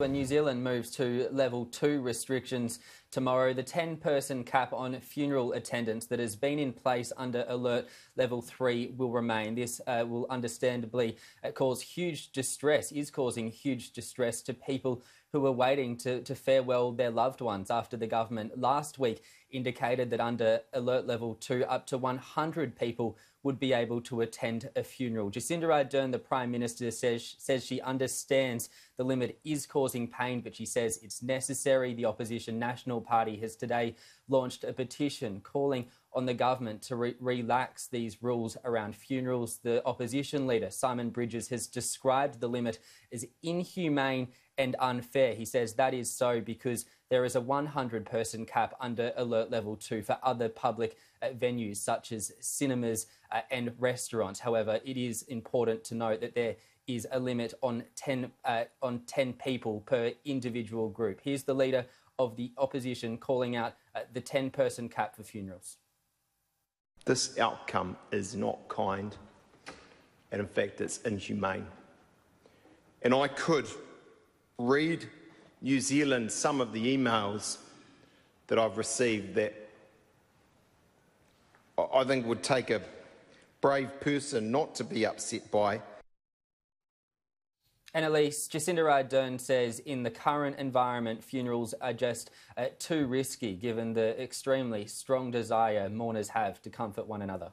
When New Zealand moves to level two restrictions tomorrow, the 10 person cap on funeral attendance that has been in place under alert level three will remain. This uh, will understandably uh, cause huge distress, is causing huge distress to people who were waiting to, to farewell their loved ones after the government last week indicated that under alert level two, up to 100 people would be able to attend a funeral. Jacinda Ardern, the Prime Minister, says, says she understands the limit is causing pain, but she says it's necessary. The opposition National Party has today launched a petition calling on the government to re- relax these rules around funerals. The opposition leader, Simon Bridges, has described the limit as inhumane and unfair. He says that is so because there is a 100 person cap under alert level 2 for other public uh, venues such as cinemas uh, and restaurants. However, it is important to note that there is a limit on 10, uh, on 10 people per individual group. Here's the leader of the opposition calling out uh, the 10 person cap for funerals. This outcome is not kind, and in fact, it's inhumane. And I could read New Zealand some of the emails that I've received that I think would take a brave person not to be upset by. And Elise, Jacinda Ardern says in the current environment, funerals are just uh, too risky given the extremely strong desire mourners have to comfort one another.